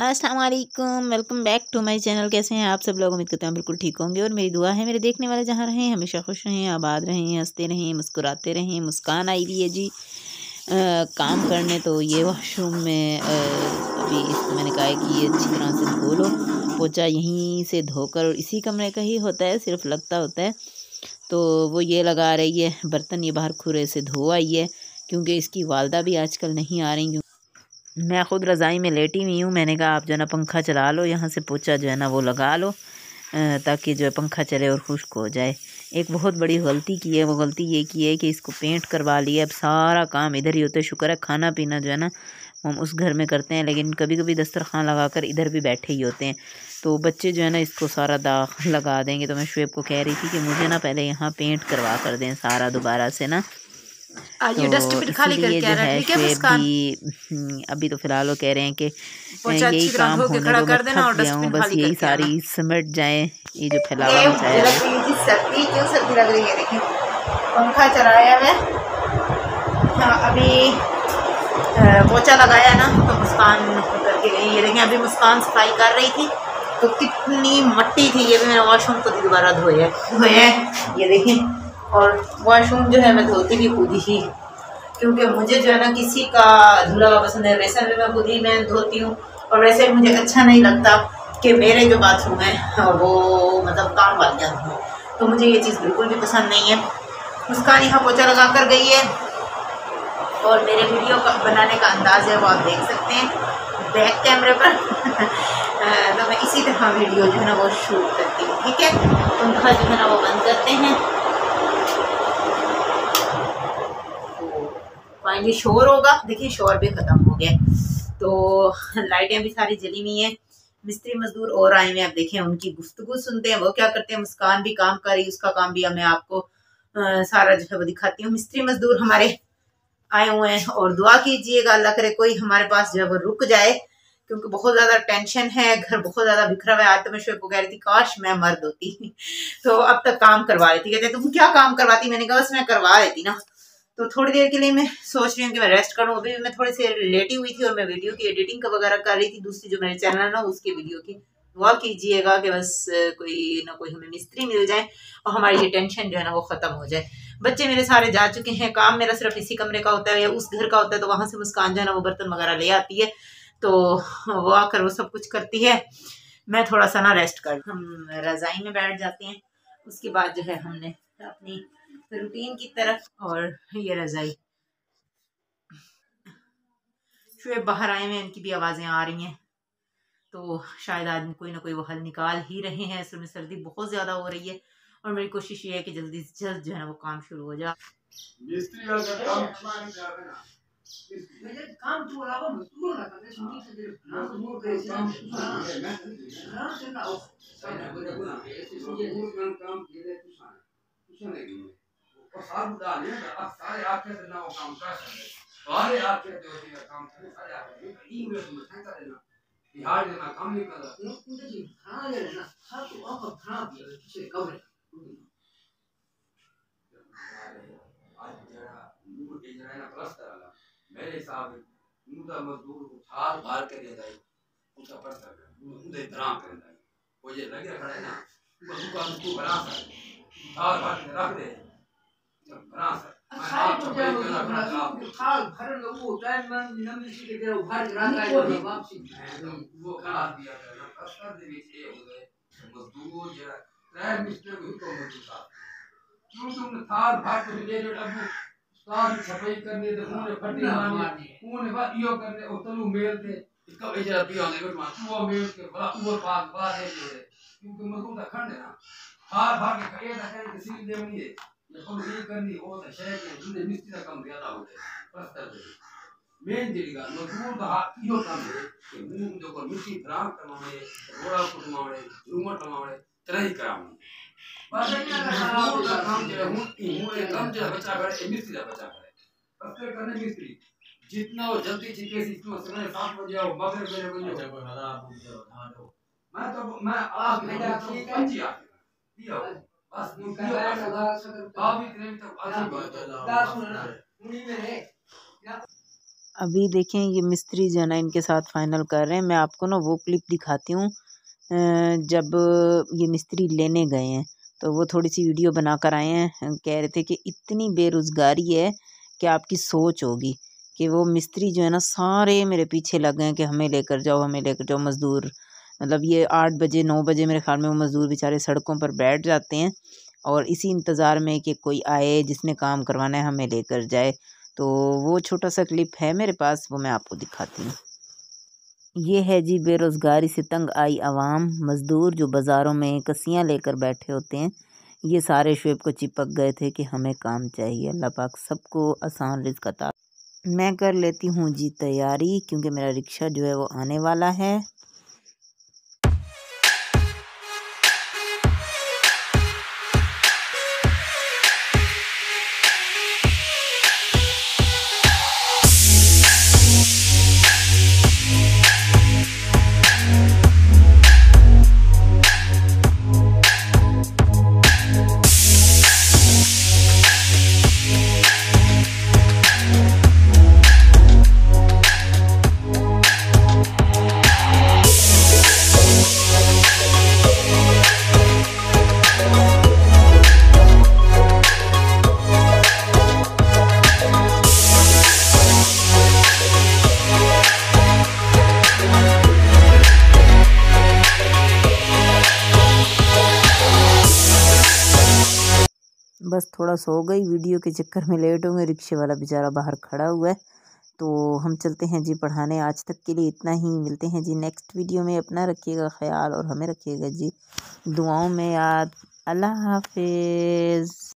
अस्सलाम वालेकुम welcome back to my channel. कैसे हैं आप सब लोग? उम्मीद करते हैं बिल्कुल ठीक होंगे और मेरी दुआ है मेरे देखने वाले जहाँ रहें हमेशा खुश रहें आबाद रहें हँसते रहें मुस्कुराते रहें मुस्कान आई हुई है जी। आ, काम करने तो ये वॉशरूम में आ, अभी इसको मैंने कहा है कि ये अच्छी तरह से धो लो। पोचा यहीं से धोकर और इसी कमरे का ही होता है सिर्फ़ लगता होता है। तो वो ये लगा रही है बर्तन ये बाहर खुरे से धो आई है क्योंकि इसकी वालदा भी आजकल नहीं आ रही मैं ख़ुद रज़ाई में लेटी हुई हूँ। मैंने कहा, आप जो है ना पंखा चला लो, यहाँ से पोचा जो है ना वो लगा लो ताकि जो है पंखा चले और खुश्क हो जाए। एक बहुत बड़ी गलती की है, वो गलती ये की है कि इसको पेंट करवा लिया। अब सारा काम इधर ही होता है, शुक्र है खाना पीना जो है ना हम उस घर में करते हैं, लेकिन कभी कभी दस्तरखान लगा कर इधर भी बैठे ही होते हैं। तो बच्चे जो है ना इसको सारा दाग लगा देंगे। तो मैं शुएब को कह रही थी कि मुझे ना पहले यहाँ पेंट करवा कर दें सारा दोबारा से ना। ये डस्टबिन खाली करके आ रहा है? ठीक है मुस्कान हम्म, अभी तो फ़िलहाल वो कह रहे हैं कि यही काम होने को मैं थक गया हूँ बस यही सारी सिमट जाए ये जो फैलावा मचाया है। सर्दी क्यों सर्दी लग रही है? देखिए पंखा चलाया मैं। हाँ, अभी पोचा लगाया ना तो मुस्कान करके गई। ये देखिए अभी मुस्कान सफ़ाई कर रही थी तो कितनी मट्टी थी ये भी मैंने वॉशरूम को दोबारा धोया धोया ये देखिए और वॉशरूम जो है, मैं धोती भी खुद ही क्योंकि मुझे जो है ना, किसी का धुला हुआ पसंद है, वैसे भी मैं खुद ही मैं धोती हूँ। और वैसे मुझे अच्छा नहीं लगता कि मेरे जो बाथरूम है, वो मतलब काम वालियाँ हों। तो मुझे ये चीज़ बिल्कुल भी पसंद नहीं है। मुस्कान यहाँ पोचा लगा कर गई है। और मेरे वीडियो का बनाने का अंदाज़ है, वो आप देख सकते हैं। बैक कैमरे पर। तो मैं इसी तरह वीडियो जो है ना, वो शूट करती हूँ, ठीक है? पंखा जो है ना, वो बंद करते हैं। फाइनली शोर होगा। देखिए शोर भी ख़त्म हो गया। तो लाइटें भी सारी जली हुई हैं। मिस्त्री मजदूर और आए हुए आप देखें उनकी गुफ्तगु सुनते हैं। वो क्या करते हैं? मुस्कान भी काम कर रही उसका काम भी मैं आपको आ, सारा जो है वो दिखाती हूँ। मिस्त्री मजदूर हमारे आए हुए हैं और दुआ कीजिएगा। अल्लाह करे कोई हमारे पास जो है वो रुक जाए क्योंकि बहुत ज़्यादा टेंशन है। घर बहुत ज़्यादा बिखरा हुआ है। आज तो मैं कह रही थी काश मैं मर्द होती। तो अब तक काम करवा थी कहते तुम क्या काम करवाती? मैंने कहा बस मैं करवा थी ना। तो थोड़ी देर के लिए मैं सोच रही हूँ कि मैं रेस्ट करूँ। अभी मैं थोड़ी सी लेटी हुई थी और मैं वीडियो की एडिटिंग का वगैरह कर रही थी। दूसरी जो मेरे चैनल है ना, उसकी वीडियो की। दुआ कीजिएगा कि बस कोई ना कोई हमें मिस्त्री मिल जाए और हमारी ये टेंशन जो है ना वो ख़त्म हो जाए। बच्चे मेरे सारे जा चुके हैं। काम मेरा सिर्फ़ इसी कमरे का होता है या उस घर का होता है तो वहाँ से मुस्कान जो है ना वो बर्तन वगैरह ले आती है। तो वो आकर वो सब कुछ करती है। मैं थोड़ा सा ना रेस्ट कर हम रज़ाई में बैठ जाते हैं। उसके बाद जो है हमने अपनी रूटीन की तरफ़ और ये रजाई शुएब बाहर आए हैं इनकी भी आवाज़ें आ रही हैं। तो शायद आदमी कोई ना कोई वो हल निकाल ही रहे हैं असल में सर्दी बहुत ज़्यादा हो रही है। और मेरी कोशिश ये है कि जल्दी से जल्द जो है ना वो काम शुरू हो जाए। काम तो अलावा मजदूर ना करने सुनी से मजदूर कैसे काम से ना हो। काम किए और साल बुदा नहीं है। अब सारे आपके से वो काम कर सकते सारे आपके जो है। काम करे सारे आपके ई में तुम थक देना बिहार में काम नहीं कर रहा। उनके जी खाना ले लेना सब तो आप खाना भी पीछे कवर आज जरा मुँह के जरा ना प्लस्तर वाला मेरे हिसाब मुदा मजदूर थाल मार के दे दाई उसका पड़ता है उदे तरह करता है वो ये लगे खड़ा है ना वो दुकान को बना सकते थाल मार के रख दे। खाल भरन वो टाइम में नमी सी के तेरा भर के रखा है वापसी वो खा दिया था अस्तर दे विच ए हो गए मजदूर जरा त्रै मिस्टर को तो था क्यों तुम थार भाग के ले ले अब साथ सफ़ाई करने दे मुँह ने फटी मारनी मुँह ने बात यो करने और मेल दे इसका बेचारा पिया ने गुट मार वो मेल के बड़ा ऊपर पाग बाहर है क्योंकि मजदूर का खंड है ना थार भाग के कहे ना कहे किसी ने नहीं है जब ये करनी हो तो के जिंदे मिस्त्री का काम ज़्यादा हो। जाए प्लस्तर दे मेन जेडी गा मजदूर का इहो काम है कि मुँह जो को मिट्टी खराब करवावे रोड़ा कुटवावे रूमट लगावे तरह ही बस मजदूर का काम जो हूँ हूँ काम जो बच्चा करे मिस्त्री का बच्चा करे प्लस्तर करने मिस्त्री जितना वो जल्दी छिके से इतना समय सात बजे आओ मगर मेरे को अच्छा कोई हज़ार मैं तो मैं आज मेरा पंजी आ दिया अभी देखें ये मिस्त्री जो है ना इनके साथ फाइनल कर रहे हैं। मैं आपको ना वो क्लिप दिखाती हूँ जब ये मिस्त्री लेने गए हैं। तो वो थोड़ी सी वीडियो बना कर आए हैं। कह रहे थे कि इतनी बेरोज़गारी है कि आपकी सोच होगी कि वो मिस्त्री जो है ना सारे मेरे पीछे लग गए हैं कि हमें लेकर जाओ हमें लेकर जाओ मज़दूर मतलब ये आठ बजे, नौ बजे मेरे ख्याल में वो मज़दूर बेचारे सड़कों पर बैठ जाते हैं और इसी इंतज़ार में कि कोई आए, जिसने काम करवाना है हमें लेकर जाए। तो वो छोटा सा क्लिप है मेरे पास, वो मैं आपको दिखाती हूँ। ये है जी, बेरोज़गारी से तंग आई आवाम। मज़दूर जो बाज़ारों में कसियाँ लेकर बैठे होते हैं, ये सारे शुएब को चिपक गए थे कि हमें काम चाहिए। अल्लाह पाक सबको आसान रिस्क अता। मैं कर लेती हूँ जी तैयारी, क्योंकि मेरा रिक्शा जो है वो आने वाला है। बस थोड़ा सो गई। वीडियो के चक्कर में लेट हो गए। रिक्शे वाला बेचारा बाहर खड़ा हुआ है। तो हम चलते हैं जी पढ़ाने। आज तक के लिए इतना ही। मिलते हैं जी नेक्स्ट वीडियो में। अपना रखिएगा ख्याल और हमें रखिएगा जी। दुआओं में याद। अल्लाह हाफिज़।